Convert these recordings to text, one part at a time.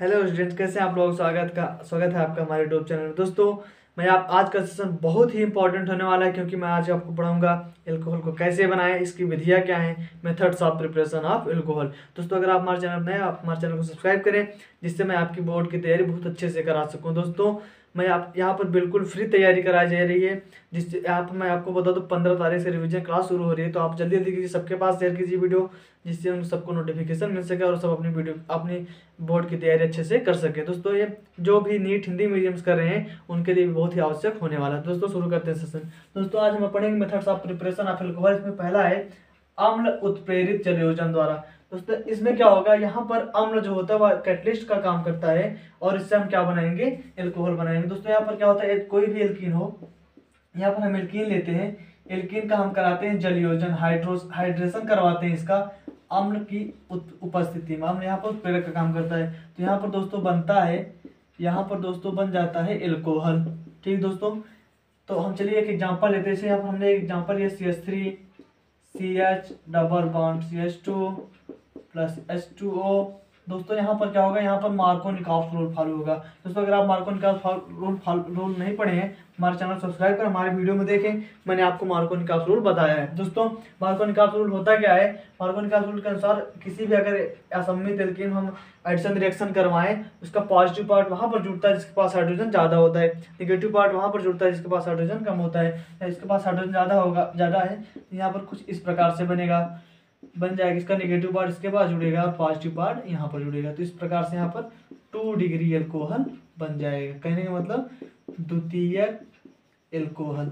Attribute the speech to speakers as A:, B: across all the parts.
A: Hello students, कैसे आप लोग? स्वागत का स्वागत है आपका हमारे यूट्यूब चैनल में। दोस्तों, मैं आप आज का सेशन बहुत ही इंपॉर्टेंट होने वाला है, क्योंकि मैं आज आपको पढ़ाऊँगा एल्कोहल को कैसे बनाएँ, इसकी विधियाँ क्या हैं methods of preparation of alcohol दोस्तों, अगर आप हमारे चैनल नए आप हमारे चैनल को सब्सक्राइब करें, जिससे मैं आपकी बोर्ड की तैयारी बहुत अच्छे से करा सकूँ। दोस्तों मैं आप, यहाँ पर बिल्कुल फ्री तैयारी कराई जा रही है। जिस यहाँ पर मैं आपको बता दूँ, पंद्रह तारीख से रिवीजन क्लास शुरू हो रही है तो आप जल्दी जल्दी कीजिए, सबके पास शेयर कीजिए वीडियो जिससे उन सबको नोटिफिकेशन मिल सके और सब अपनी वीडियो अपनी बोर्ड की तैयारी अच्छे से कर सके। दोस्तों, ये जो भी नीट हिंदी मीडियम्स कर रहे हैं, उनके लिए बहुत ही आवश्यक होने वाला है। दोस्तों, शुरू करते हैं सेशन दोस्तों, आज हम पढ़ेंगे methods of preparation of alcohol इसमें पहला है, अम्ल उत्प्रेरित जल योजन द्वारा। दोस्तों इसमें क्या होगा? यहाँ पर अम्ल जो होता है, वह कैटलिस्ट का काम करता है। और इससे हम क्या बनाएँगे? एल्कोहल बनाएँगे। दोस्तों, यहाँ पर क्या होता है? कोई भी एल्कीन हो, यहाँ पर हम एल्कीन लेते हैं। एल्कीन का हम कराते हैं जलयोजन हाइड्रोस हाइड्रेशन करवाते हैं इसका। अम्ल की उपस्थिति में। अम्ल यहाँ पर उत्प्रेरक का काम करता है। तो यहाँ पर दोस्तों बनता है, यहाँ पर दोस्तों बन जाता है एल्कोहल ठीक दोस्तों? तो हम चलिए एक एग्ज़ाम्पल लेते हैं। जैसे यहाँ पर हमने एग्ज़ाम्पल लिया C H three C H double bond C H two plus H two O दोस्तों, यहाँ पर क्या होगा? यहाँ पर मार्को निकास रूल फॉलो होगा। दोस्तों, अगर आप मार्को निकास रूल रूल नहीं पढ़े हैं, हमारे चैनल सब्सक्राइब कर, हमारे वीडियो में देखें। मैंने आपको मार्को निकास रूल बताया है। दोस्तों मार्को निकास रूल होता क्या है? मार्को निकास रूल के अनुसार किसी भी अगर असमित एल्कीन हम एडिशन रिएक्शन करवाएँ, उसका पॉजिटिव पार्ट वहाँ पर जुड़ता है, जिसके पास हाइड्रोजन ज़्यादा होता है। निगेटिव पार्ट वहाँ पर जुड़ता है, जिसके पास हाइड्रोजन कम होता है। इसके पास हाइड्रोजन ज़्यादा होगा, ज़्यादा है यहाँ पर कुछ इस प्रकार से बनेगा। बन जाएगा, इसका नेगेटिव पार्ट इसके पास जुड़ेगा और पॉजिटिव पार्ट यहाँ पर जुड़ेगा। तो इस प्रकार से यहाँ पर टू डिग्री एल्कोहल बन जाएगा। कहने का मतलब द्वितीय एल्कोहल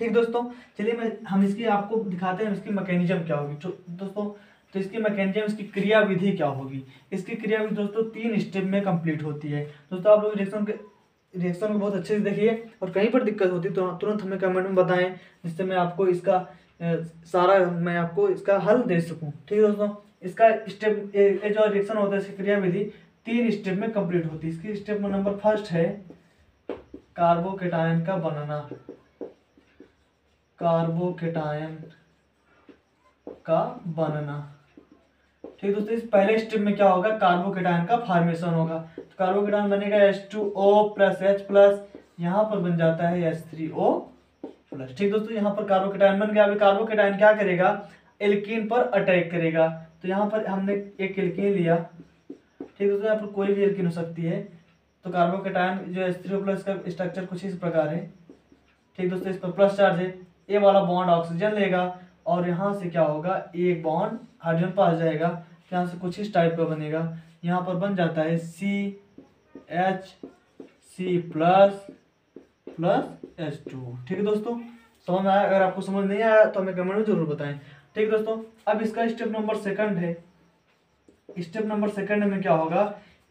A: ठीक दोस्तों, चलिए मैं, हम इसकी आपको दिखाते हैं इसकी मैकेनिज्म क्या होगी। दोस्तों तो इसकी मैकेनिज्म इसकी क्रिया विधि क्या होगी? इसकी क्रिया विधि दोस्तों तीन स्टेप में कंप्लीट होती है। दोस्तों, आप लोग रिएक्शन के रिएक्शन को बहुत अच्छे से देखिए और कहीं पर दिक्कत होती है तो तुरंत हमें कमेंट में बताएँ, जिससे मैं आपको इसका सारा मैं आपको इसका हल दे सकूँ। ठीक है दोस्तों? इसका स्टेप ये जो रिएक्शन होता है क्रिया विधि, तीन स्टेप में कंप्लीट होती है। इसकी स्टेप नंबर फ़र्स्ट है कार्बोकेटायन का बनना। कार्बोकेटायन का बनना। ठीक दोस्तों, इस पहले स्टेप में क्या होगा? कार्बोकेटायन का फॉर्मेशन होगा। तो कार्बोकेटायन बनेगा H two O plus H plus यहाँ पर बन जाता है एच थ्री ओ प्लस ठीक दोस्तों, यहाँ पर कार्बोकेटायन बन गया। अभी कार्बोकेटायन क्या करेगा? एल्कीन पर अटैक करेगा। तो यहाँ पर हमने एक एल्कीन लिया। ठीक दोस्तों, यहाँ पर कोई भी एल्कीन हो सकती है। तो कार्बोकेटायन जो एच थ्री प्लस का स्ट्रक्चर कुछ इस प्रकार है। ठीक दोस्तों, इस पर प्लस चार्ज है। ए वाला बॉन्ड ऑक्सीजन लेगा और यहाँ से क्या होगा? एक बॉन्ड हाइड्रोजन पास जाएगा। तो यहाँ से कुछ इस टाइप का बनेगा। यहाँ पर बन जाता है C H C plus plus S two ठीक है दोस्तों? समझ आया? अगर आपको समझ नहीं आया तो हमें कमेंट में ज़रूर बताएँ। ठीक है दोस्तों? अब इसका स्टेप नंबर सेकंड है। स्टेप नंबर सेकंड में क्या होगा?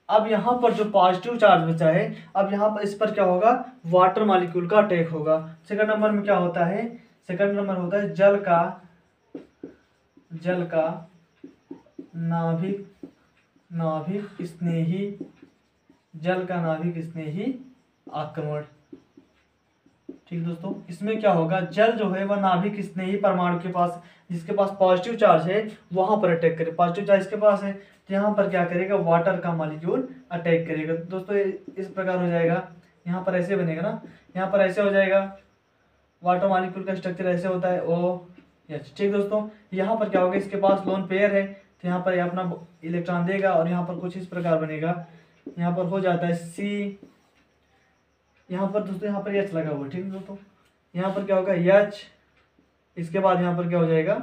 A: अब यहाँ पर जो पॉजिटिव चार्ज बचा है, अब यहाँ पर इस पर क्या होगा? वाटर मालिक्यूल का अटैक होगा। सेकंड नंबर में क्या होता है? सेकंड नंबर होता है जल का जल का नाभिक नाभिक स्नेही, जल का नाभिक स्नेही आक्रमण। ठीक है दोस्तों, इसमें क्या होगा? जल जो है, वह नाभिक स्नेही परमाणु के पास, जिसके पास पॉजिटिव चार्ज है, वहाँ पर अटैक करे। पॉजिटिव चार्ज इसके पास है? तो यहाँ पर क्या करेगा? वाटर का मालिक्यूल अटैक करेगा। दोस्तों इस प्रकार हो जाएगा। यहाँ पर ऐसे बनेगा ना? यहाँ पर ऐसे हो जाएगा। वाटर मालिक्यूल का स्ट्रक्चर ऐसे होता है। ओ यस ठीक दोस्तों? यहाँ पर क्या होगा? इसके पास लोन पेयर है। तो यहाँ पर अपना इलेक्ट्रॉन देगा और यहाँ पर कुछ इस प्रकार बनेगा। यहाँ पर हो जाता है सी यहाँ पर दोस्तों, यहाँ पर एच लगा हुआ ठीक है दोस्तों? यहाँ पर क्या होगा? एच इसके बाद यहाँ पर क्या हो जाएगा?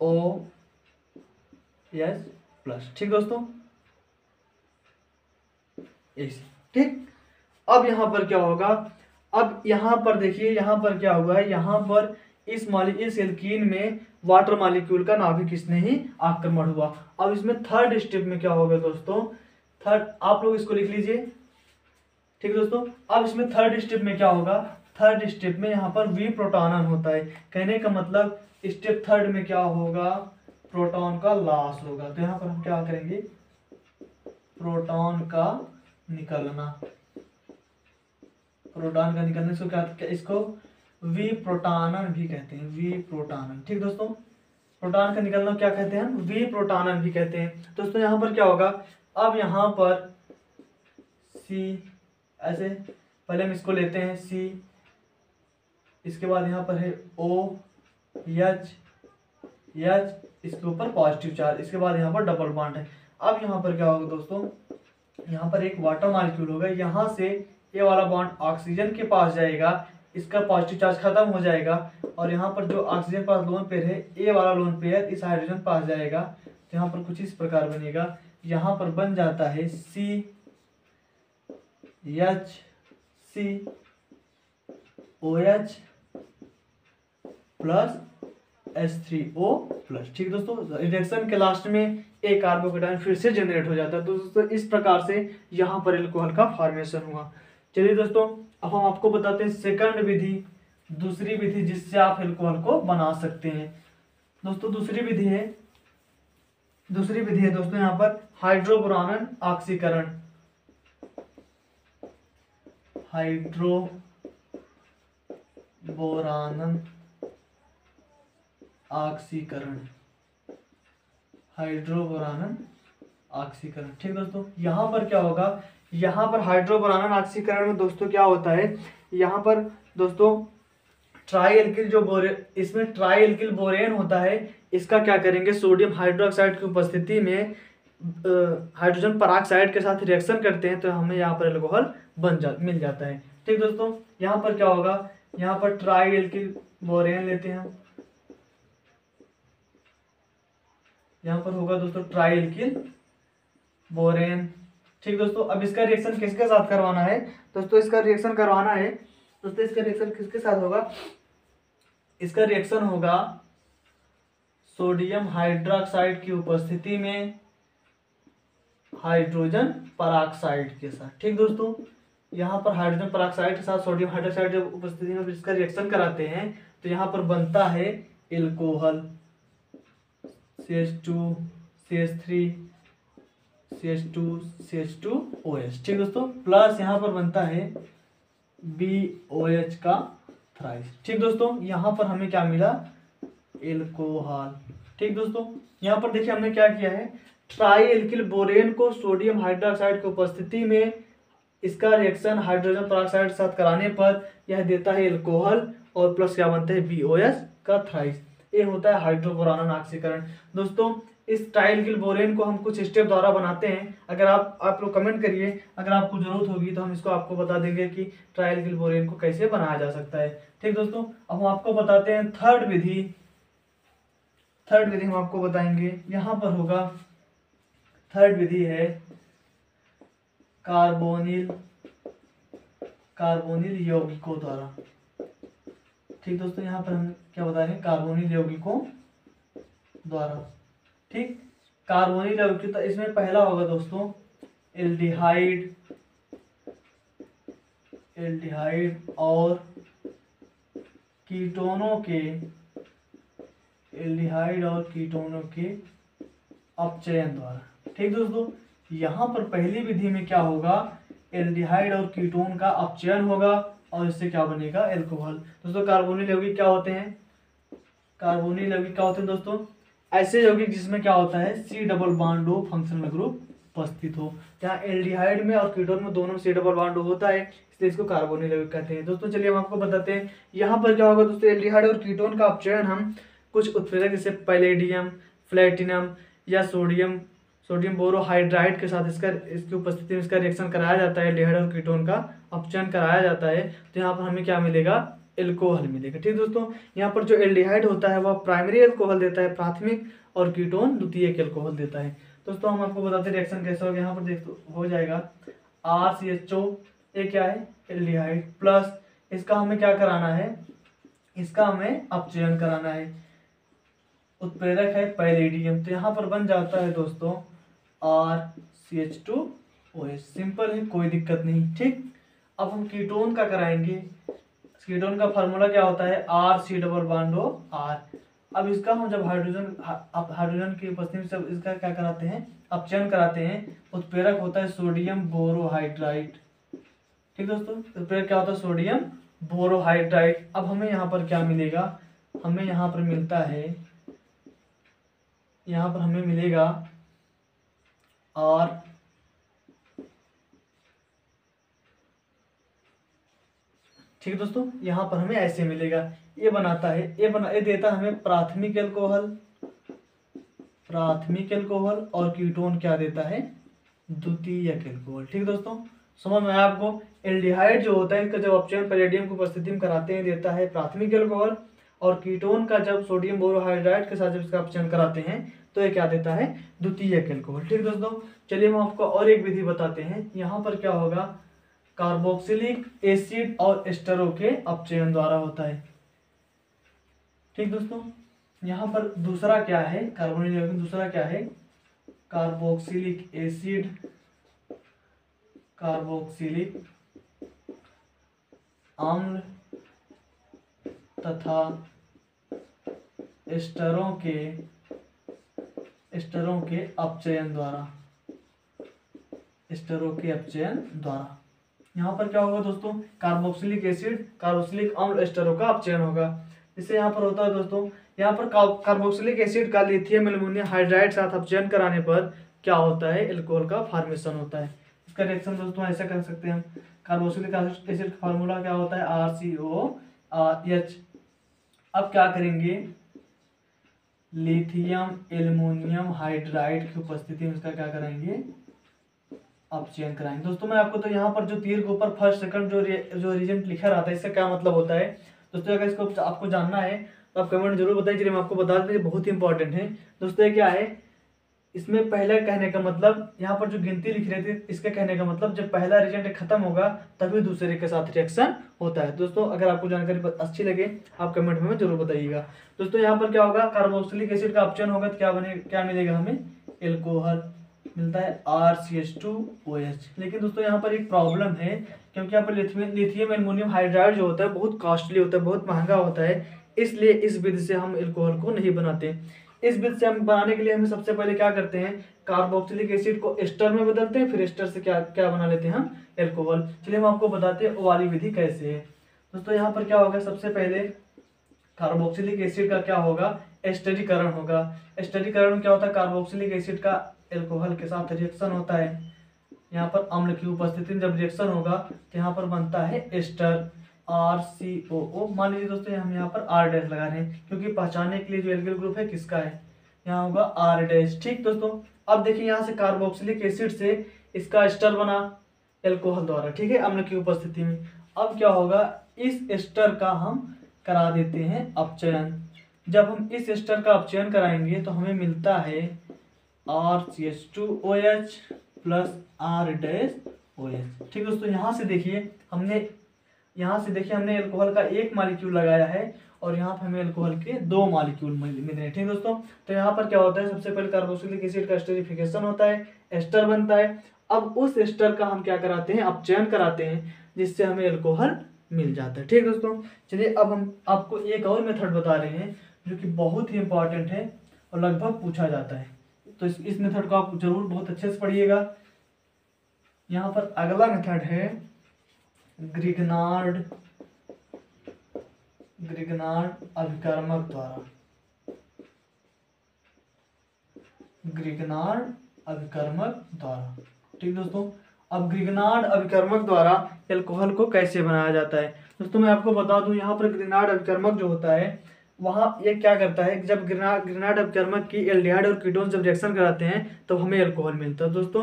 A: ओ एच प्लस ठीक दोस्तों? ठीक? अब यहाँ पर क्या होगा? अब यहाँ पर देखिए, यहाँ पर क्या हुआ है? यहाँ पर इस मालिक इस एल्कीन में वाटर मालिक्यूल का नाभिक इसने ही आक्रमण हुआ। अब इसमें थर्ड स्टेप में क्या होगा दोस्तों? थर्ड आप लोग इसको लिख लीजिए। ठीक है दोस्तों, अब इसमें थर्ड स्टेप में क्या होगा? थर्ड स्टेप में यहाँ पर वी प्रोटॉनन होता है। कहने का मतलब स्टेप थर्ड में क्या होगा? प्रोटॉन का लॉस होगा। तो यहाँ पर हम क्या करेंगे? प्रोटॉन का निकलना। प्रोटॉन का निकलने, इसको क्या, इसको वी प्रोटानन भी कहते हैं। वी प्रोटानन ठीक दोस्तों प्रोटॉन का निकलना क्या कहते हैं हम? वी प्रोटानन भी कहते हैं। दोस्तों, यहाँ पर क्या होगा? अब यहाँ पर सी ऐसे, पहले हम इसको लेते हैं सी इसके बाद यहाँ पर है ओ एच एच इसके ऊपर पॉजिटिव चार्ज, इसके बाद यहाँ पर डबल बॉन्ड है। अब यहाँ पर क्या होगा दोस्तों? यहाँ पर एक वाटर मालिक्यूल होगा, यहाँ से ये वाला बॉन्ड ऑक्सीजन के पास जाएगा, इसका पॉजिटिव चार्ज खत्म हो जाएगा, और यहाँ पर जो ऑक्सीजन पास लोन पेयर है ए वाला लोन पेयर इस हाइड्रोजन पास जाएगा तो यहाँ पर कुछ इस प्रकार बनेगा। यहाँ पर बन जाता है C H C O H plus S three O plus ठीक है दोस्तों? रिएक्शन के लास्ट में एक कार्बोकेटाइन फिर से जनरेट हो जाता है। तो दोस्तों, इस प्रकार से यहाँ पर एल्कोहल का फॉर्मेशन हुआ। चलिए दोस्तों, अब हम आपको बताते हैं सेकंड विधि, दूसरी विधि जिससे आप एल्कोहल को बना सकते हैं। दोस्तों, दूसरी विधि है, दूसरी विधि है दोस्तों यहाँ पर हाइड्रोबोरानन ऑक्सीकरण हाइड्रो बोरानन ऑक्सीकरण। हाइड्रोबोरानन ऑक्सीकरण। ठीक दोस्तों, यहाँ पर क्या होगा? यहाँ पर हाइड्रोबोरानन ऑक्सीकरण में दोस्तों क्या होता है? यहाँ पर दोस्तों ट्राई एल्किल जो बोरे, इसमें ट्राई एल्किल बोरेन होता है, इसका क्या करेंगे? सोडियम हाइड्रोक्साइड की उपस्थिति में हाइड्रोजन पराक्साइड के साथ रिएक्शन करते हैं तो हमें यहाँ पर एल्कोहल बन जा, मिल जाता है। ठीक दोस्तों, यहाँ पर क्या होगा? यहाँ पर ट्राई एल्किल बोरेन लेते हैं यहाँ पर होगा दोस्तों ट्राई एल्किल बोरेन ठीक दोस्तों, अब इसका रिएक्शन किसके साथ करवाना है? दोस्तों, इसका रिएक्शन करवाना है। दोस्तों, इसका रिएक्शन किसके साथ होगा? इसका रिएक्शन होगा सोडियम हाइड्रोक्साइड की उपस्थिति में। हाइड्रोजन पराक्साइड के साथ। ठीक दोस्तों, यहाँ पर हाइड्रोजन पराक्साइड के साथ सोडियम हाइड्रोक्साइड जब उपस्थिति में इसका रिएक्शन कराते हैं तो यहाँ पर बनता है alcohol C H two C H three C H two C H two O H ठीक दोस्तों प्लस यहाँ पर बनता है बी ओ एच का थ्राइस ठीक दोस्तों, यहाँ पर हमें क्या मिला? एल्कोहल ठीक दोस्तों, यहाँ पर देखिए हमने क्या किया है? ट्राई एल्किल बोरेन को सोडियम हाइड्रोक्साइड की उपस्थिति में इसका रिएक्शन हाइड्रोजन पेरोक्साइड के साथ कराने पर यह देता है एल्कोहल और प्लस क्या बनता है? बी ओ एस का थ्राइस ये होता है हाइड्रोबोरानन ऑक्सीकरण दोस्तों, इस ट्राइल बोरेन को हम कुछ स्टेप द्वारा बनाते हैं। अगर आप आप लोग कमेंट करिए। अगर आपको ज़रूरत होगी तो हम इसको आपको बता देंगे कि ट्राइल गिल बोरेन को कैसे बनाया जा सकता है। ठीक दोस्तों, अब हम आपको बताते हैं थर्ड विधि। थर्ड विधि हम आपको बताएँगे। यहाँ पर होगा थर्ड विधि है कार्बोनिल कार्बोनिल यौगिकों द्वारा। ठीक दोस्तों, यहाँ पर हम क्या बता रहे हैं? कार्बोनिल यौगिकों द्वारा। ठीक? कार्बोनिल यौगिक तो इसमें पहला होगा दोस्तों एल्डिहाइड एल्डिहाइड और कीटोनों के एल्डिहाइड और कीटोनों के अपचयन द्वारा। ठीक दोस्तों, यहाँ पर पहली विधि में क्या होगा? एल्डिहाइड और कीटोन का अपचयन होगा और इससे क्या बनेगा? एल्कोहल दोस्तों कार्बोनिल यौगिक क्या होते हैं? कार्बोनिल यौगिक क्या होते हैं दोस्तों? ऐसे यौगिक जिसमें क्या होता है? सी डबल बाड हो फंक्शनल ग्रुप उपस्थित हो। जहाँ एल्डिहाइड में और कीटोन में दोनों में सी डबल बाड होता है, इसलिए इसको कार्बोनिल यौगिक कहते हैं। दोस्तों, चलिए हम आपको बताते हैं, यहाँ पर क्या होगा दोस्तों? एल्डिहाइड और कीटोन का अपचयन हम कुछ उत्प्रेरक, जैसे पैलेडियम फ्लैटिनम या सोडियम सोडियम बोरोहाइड्राइड के साथ इसका, इसकी उपस्थिति में इसका रिएक्शन कराया जाता है एल्डिहाइड और कीटोन का अपचयन कराया जाता है। तो यहाँ पर हमें क्या मिलेगा? एल्कोहल मिलेगा। ठीक दोस्तों, यहाँ पर जो एल्डिहाइड होता है, वह प्राइमरी एल्कोहल देता है, प्राथमिक और कीटोन द्वितीय एल्कोहल देता है। दोस्तों, हम आपको बताते हैं रिएक्शन कैसे होगा। यहाँ पर देख हो जाएगा आर सी एच ओ ये क्या है? एल्डिहाइड प्लस इसका हमें क्या कराना है? इसका हमें अपचयन कराना है। उत्प्रेरक है पैलेडियम तो यहाँ पर बन जाता है दोस्तों R C H two O H simple है, कोई दिक्कत नहीं, ठीक? अब हम कीटोन का कराएँगे। कीटोन का फार्मूला क्या होता है? R C double bond R अब इसका हम जब हाइड्रोजन अब हाइड्रोजन की उपस्थिति सब इसका क्या कराते हैं? अपचयन कराते हैं, उत्प्रेरक होता है सोडियम बोरोहाइड्राइड ठीक दोस्तों, उत्प्रेरक क्या होता है? सोडियम बोरोहाइड्राइड अब हमें यहाँ पर क्या मिलेगा? हमें यहाँ पर मिलता है, यहाँ पर हमें मिलेगा और ठीक दोस्तों, यहाँ पर हमें ऐसे मिलेगा। ये बनाता है ये बना ये देता हमें प्राथमिक एल्कोहल प्राथमिक एल्कोहल और कीटोन क्या देता है? द्वितीय एल्कोहल ठीक दोस्तों, समझ में आया आपको? एल्डिहाइड जो होता है इसका जब ऑप्शन पेलेडियम को उपस्थिति में कराते हैं, देता है प्राथमिक एल्कोहल और कीटोन का जब सोडियम बोरोहाइड्राइड के साथ जब इसका ऑप्शन कराते हैं तो ये क्या देता है? द्वितीय एल्कोहल ठीक दोस्तों, चलिए हम आपको और एक विधि बताते हैं। यहाँ पर क्या होगा? कार्बोक्सिलिक एसिड और एस्टरो के अपचयन द्वारा होता है। ठीक दोस्तों, यहाँ पर दूसरा क्या है? कार्बोनिल दूसरा क्या है? कार्बोक्सिलिक एसिड, कार्बोक्सिलिक अम्ल तथा एस्टरों के एस्टरों के अपचयन द्वारा। एस्टरों के अपचयन द्वारा। यहाँ पर क्या होगा दोस्तों? कार्बोक्सिलिक एसिड, कार्बोक्सिलिक अम्ल एस्टरों का अपचयन होगा। इससे यहाँ पर होता है दोस्तों, यहाँ पर कार्बोक्सिलिक एसिड का लिथियम एल्यूमिनियम हाइड्राइड साथ अपचयन कराने पर क्या होता है? एल्कोहल का फॉर्मेशन होता है। इसका रिएक्शन दोस्तों ऐसा कर सकते हैं। हम कार्बोक्सिलिक एसिड का फार्मूला क्या होता है? R C O R H अब क्या करेंगे? लिथियम एल्युमिनियम हाइड्राइड की उपस्थिति में इसका क्या करेंगे? अपचयन कराएँगे दोस्तों मैं आपको तो यहाँ पर जो तीर के ऊपर फ़र्स्ट सेकंड जो रे, जो रीजेंट लिखा रहता है इसका क्या मतलब होता है? दोस्तों अगर इसको आपको जानना है तो आप कमेंट ज़रूर बताइए चलिए मैं आपको बता दें बहुत ही इंपॉर्टेंट है। दोस्तों क्या है? इसमें पहला कहने का मतलब यहाँ पर जो गिनती लिख रहे थे, इसके कहने का मतलब जब पहला रिज़ल्ट खत्म होगा, तभी दूसरे के साथ रिएक्शन होता है। दोस्तों, अगर आपको जानकारी अच्छी लगे, आप कमेंट में ज़रूर बताइएगा। दोस्तों, यहाँ पर क्या होगा? कार्बोक्सिलिक एसिड का ऑप्शन होगा तो क्या बने, क्या मिलेगा हमें? एल्कोहल मिलता है R C H two O H लेकिन दोस्तों, यहाँ पर एक प्रॉब्लम है, क्योंकि यहाँ पर लिथियम एल्मोनियम हाइड्राइड जो होता है, बहुत कॉस्टली होता है, बहुत महँगा होता है, इसलिए इस विधि से हम एल्कोहल को नहीं बनाते। इस विधि से हम बनाने के लिए हमें सबसे पहले क्या करते हैं? कार्बोक्सिलिक एसिड को एस्टर में बदलते हैं, फिर एस्टर से क्या क्या बना लेते हैं हम? एल्कोहल चलिए हम आपको बताते हैं वाली विधि कैसे है। दोस्तों, यहाँ पर क्या होगा? सबसे पहले कार्बोक्सिलिक एसिड का क्या होगा? एस्टरीकरण होगा। एस्टरीकरण क्या होता है? कार्बोक्सिलिक एसिड का एल्कोहल के साथ रिएक्शन होता है। यहाँ पर अम्ल की उपस्थिति में जब रिएक्शन होगा तो यहाँ पर बनता है एस्टर आर सी, ओ ओ, मान लीजिए दोस्तों हम यहाँ पर आर डैश लगा रहे हैं, क्योंकि पहचानने के लिए जो एल्किल ग्रुप है किसका है? यहाँ होगा आर डैश ठीक दोस्तों? अब देखिए यहाँ से कार्बोक्सिलिक एसिड से इसका एस्टर बना एल्कोहल द्वारा, ठीक है? अम्ल की उपस्थिति में। अब क्या होगा? इस एस्टर का हम करा देते हैं अपचयन। जब हम इस एस्टर का अपचयन कराएँगे तो हमें मिलता है R C H two O H plus R dash O H ठीक दोस्तों, यहाँ से देखिए हमने यहाँ से देखिए हमने एल्कोहल का एक मालिक्यूल लगाया है और यहाँ पर हमें एल्कोहल के दो मालिक्यूल मिल रहे हैं, ठीक दोस्तों? तो यहाँ पर क्या होता है? सबसे पहले कार्बोक्सिलिक एसिड का एस्टरिफिकेशन होता है एस्टर बनता है। अब उस एस्टर का हम क्या कराते हैं? अपचयन कराते हैं, जिससे हमें एल्कोहल मिल जाता है, ठीक दोस्तों? चलिए, अब हम आपको एक और मेथड बता रहे हैं, जो कि बहुत ही इंपॉर्टेंट है और लगभग पूछा जाता है। तो इस मेथड को आप ज़रूर बहुत अच्छे से पढ़िएगा। यहाँ पर अगला मेथड है ग्रिगनार्ड ग्रिगनार्ड अभिकर्मक द्वारा। ग्रिगनार्ड अभिकर्मक द्वारा। ठीक दोस्तों, अब ग्रिगनार्ड अभिकर्मक द्वारा एल्कोहल को कैसे बनाया जाता है? दोस्तों, मैं आपको बता दूँ, यहाँ पर ग्रिगनार्ड अभिकर्मक जो होता है, वहाँ ये क्या करता है, जब ग्रिगनार्ड अभिकर्मक की एल्डिहाइड और कीटोन जब रिएक्शन कराते हैं तो हमें एल्कोहल मिलता है। दोस्तों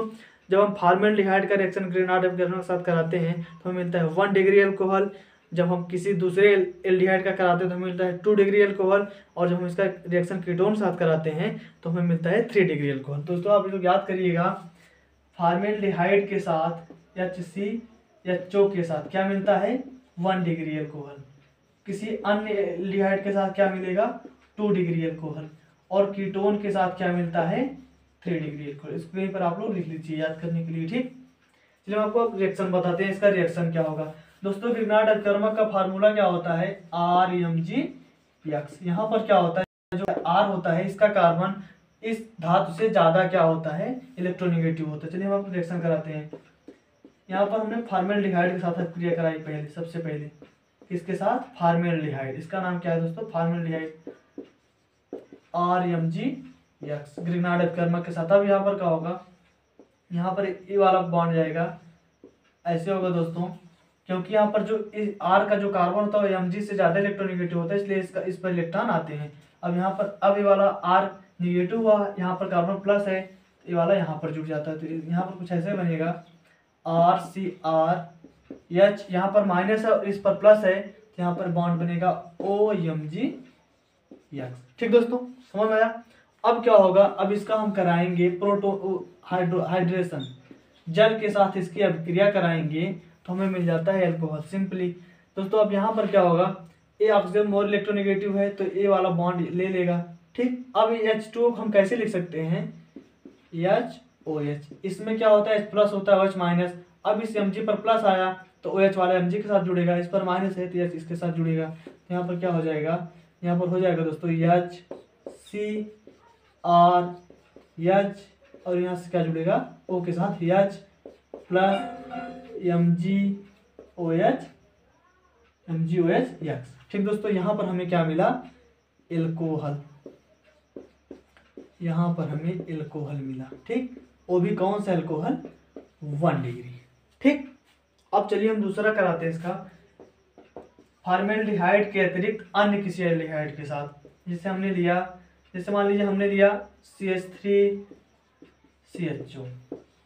A: जब हम फार्मेल डिहाइड का रिएक्शन ग्रेनाड एल्कोहल के साथ कराते हैं तो हमें मिलता है वन डिग्री एल्कोहल जब हम किसी दूसरे एल्डिहाइड का कराते हैं तो हमें मिलता है टू डिग्री एल्कोहल और जब हम इसका रिएक्शन कीटोन साथ कराते हैं तो हमें मिलता है थ्री डिग्री एल्कोहल दोस्तों, आप लोग याद करिएगा फार्मेल के साथ या सी या चो के साथ क्या मिलता है? वन डिग्री एल्कोहल किसी अन्य एल्डिहाइड के साथ क्या मिलेगा? टू डिग्री एल्कोहल और कीटोन के साथ क्या मिलता है? थ्री डिग्री इक्वल इसको यहीं पर आप लोग लिख लीजिए, याद करने के लिए, ठीक? चलिए हम आपको रिएक्शन बताते हैं, इसका रिएक्शन क्या होगा। दोस्तों ग्रिग्नाड अकर्मक का फार्मूला क्या होता है? आर एम जी एक्स यहाँ पर क्या होता है? जो आर होता है, इसका कार्बन इस धातु से ज़्यादा क्या होता है? इलेक्ट्रोनिगेटिव होता है। चलिए हम आपको रिएक्शन कराते हैं। यहाँ पर हमने फार्मेल डिहाइड के साथ क्रिया कराई पहले, सबसे पहले। इसके साथ? फार्मेल डिहाइड इसका नाम क्या है दोस्तों? फार्मेल डिहाइड आर एम जी ग्रिग्नाइड कर्मक के साथ। अब यहाँ पर क्या होगा? यहाँ पर ये वाला बॉन्ड जाएगा। ऐसे होगा दोस्तों, क्योंकि यहाँ पर जो आर का जो कार्बन होता है एम जी से ज़्यादा इलेक्ट्रोनिगेटिव होता है, इसलिए इसका, इस पर इलेक्ट्रॉन आते हैं। अब यहाँ पर, अब ये वाला आर निगेटिव हुआ, यहाँ पर कार्बन प्लस है, ये वाला यहाँ पर जुड़ जाता है। तो यहाँ पर कुछ ऐसे बनेगा। आर सी आर एच यहाँ पर माइनस है इस पर प्लस है तो यहाँ पर बॉन्ड बनेगा ओ एम जी एक्स ठीक दोस्तों, समझ में आया? अब क्या होगा? अब इसका हम कराएँगे प्रोटो हाइड्रो, हाइड्रेशन। जल के साथ इसकी अभिक्रिया कराएँगे तो हमें मिल जाता है एल्कोहल सिंपली दोस्तों, अब यहाँ पर क्या होगा? ए ऑक्सीजन मोर इलेक्ट्रोनिगेटिव है तो ए वाला बॉन्ड ले लेगा। ठीक? अब एच टू हम कैसे लिख सकते हैं? एच ओ एच इसमें क्या होता है? एच प्लस होता है एच माइनस अब इस एम जी पर प्लस आया तो ओ एच वाला एम जी के साथ जुड़ेगा। इस पर माइनस है तो एच इसके साथ जुड़ेगा। तो यहाँ पर क्या हो जाएगा? यहाँ पर हो जाएगा, दोस्तों एच सी आर एच और यहाँ से क्या जुड़ेगा? ओ के साथ H plus M G O H M G O H X ठीक दोस्तों, यहाँ पर हमें क्या मिला? एल्कोहल यहाँ पर हमें एल्कोहल मिला। ठीक? वो भी कौन सा एल्कोहल वन डिग्री ठीक? अब चलिए हम दूसरा कराते हैं इसका। फार्मेल्डिहाइड के अतिरिक्त अन्य किसी एल्डिहाइड के साथ, जिसे हमने लिया जैसे मान लीजिए हमने लिया C H three C H O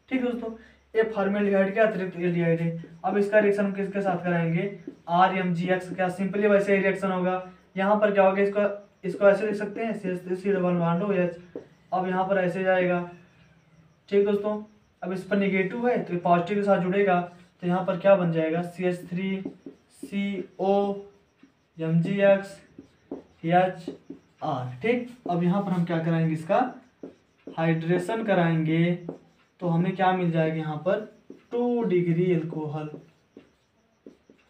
A: ठीक है दोस्तों, ये फार्मेल्डिहाइड के अतिरिक्त एल्डिहाइड है। अब इसका रिएक्शन हम किसके साथ कराएँगे? आर एम जी एक्स क्या सिंपली वैसे ही रिएक्शन होगा। यहाँ पर क्या होगा? इसका, इसको ऐसे लिख सकते हैं C H C double O H अब यहाँ पर ऐसे जाएगा। ठीक दोस्तों, अब इस पर निगेटिव है तो पॉजिटिव के साथ जुड़ेगा। तो यहाँ पर क्या बन जाएगा? C H three C O M G X H R ठीक? अब यहाँ पर हम क्या कराएँगे इसका? हाइड्रेशन कराएँगे। तो हमें क्या मिल जाएगा यहाँ पर? टू डिग्री एल्कोहल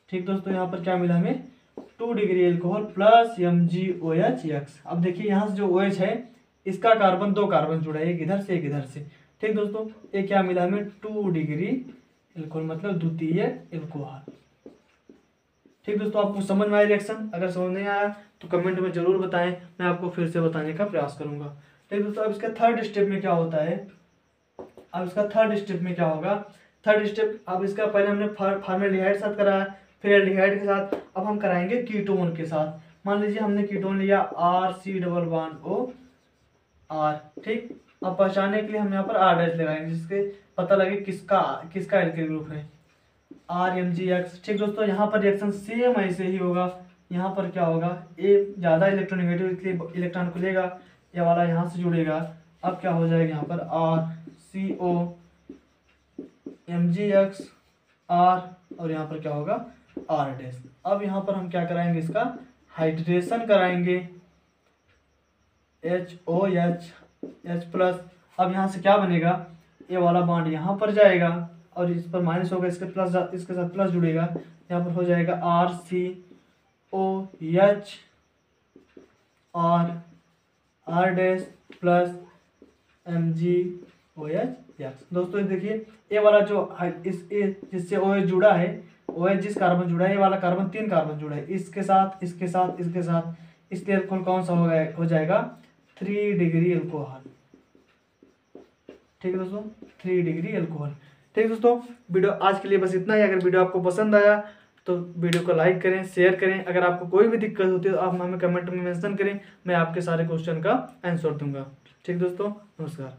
A: ठीक दोस्तों, यहाँ पर क्या मिला हमें? Two degree alcohol plus M G O H X अब देखिए यहाँ से जो ओ एच है, इसका कार्बन दो कार्बन जुड़ा है, एक इधर से, एक इधर से। ठीक दोस्तों, ये क्या मिला हमें? टू डिग्री एल्कोहल मतलब द्वितीय एल्कोहल ठीक दोस्तों, आपको समझ में आया रिएक्शन अगर समझ नहीं आया तो कमेंट में ज़रूर बताएँ। मैं आपको फिर से बताने का प्रयास करूँगा। ठीक दोस्तों, अब इसका थर्ड स्टेप में क्या होता है? अब इसका थर्ड स्टेप में क्या होगा? थर्ड स्टेप अब इसका पहले हमने फार्मेलिहाइड साथ कराया, फिर एल्डिहाइड के साथ अब हम कराएँगे कीटोन के साथ। मान लीजिए हमने कीटोन लिया R C double one O R ठीक? अब पहचानने के लिए हम यहाँ पर आर डैश लगाएँगे जिसके पता लगे किसका किसका एल्किल ग्रुप है। आर एम जी एक्स ठीक दोस्तों, यहाँ पर रिएक्शन सेम ऐसे ही होगा। यहाँ पर क्या होगा? ए ज़्यादा इलेक्ट्रोनिगेटिव इसलिए इलेक्ट्रॉन खुलेगा। लेगा ये वाला यहाँ से जुड़ेगा। अब क्या हो जाएगा यहाँ पर? R C O M G X R और यहाँ पर क्या होगा? आर डैश अब यहाँ पर हम क्या कराएँगे इसका? हाइड्रेशन कराएँगे। H O H H plus अब यहाँ से क्या बनेगा? ये वाला बॉन्ड यहाँ पर जाएगा। और इस पर माइनस होगा, इसके प्लस इसके साथ प्लस जुड़ेगा। यहाँ पर हो जाएगा R C O H R R dash plus M G O H X दोस्तों, ये देखिए, ये वाला जो इस जिससे ओ एच जुड़ा है ओ एच जिस कार्बन जुड़ा है, ये वाला कार्बन तीन कार्बन जुड़ा है। इसके साथ इसके साथ इसके साथ, इसलिए एल्कोहल कौन सा हो गया, हो जाएगा थ्री डिग्री एल्कोहल ठीक है दोस्तों थ्री डिग्री एल्कोहल ठीक है दोस्तों, वीडियो आज के लिए बस इतना ही। अगर वीडियो आपको पसंद आया तो वीडियो को लाइक करें, शेयर करें। अगर आपको कोई भी दिक्कत होती है तो आप हमें कमेंट में मेंशन करें। मैं आपके सारे क्वेश्चन का आंसर दूँगा। ठीक दोस्तों, नमस्कार।